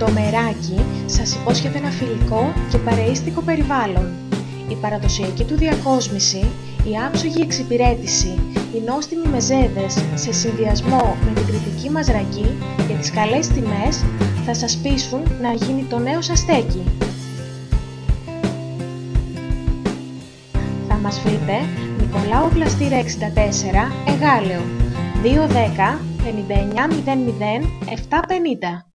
Το μεράκι σας υπόσχεται ένα φιλικό και παρεΐστικο περιβάλλον. Η παραδοσιακή του διακόσμηση, η άψογη εξυπηρέτηση, οι νόστιμοι μεζέδες σε συνδυασμό με την κριτική μας ραγή και τις καλές τιμές θα σας πείσουν να γίνει το νέο σας στέκι. Θα μας βρείτε Νικολάου Πλαστήρα 64, Εγάλεο, 210 5900 750.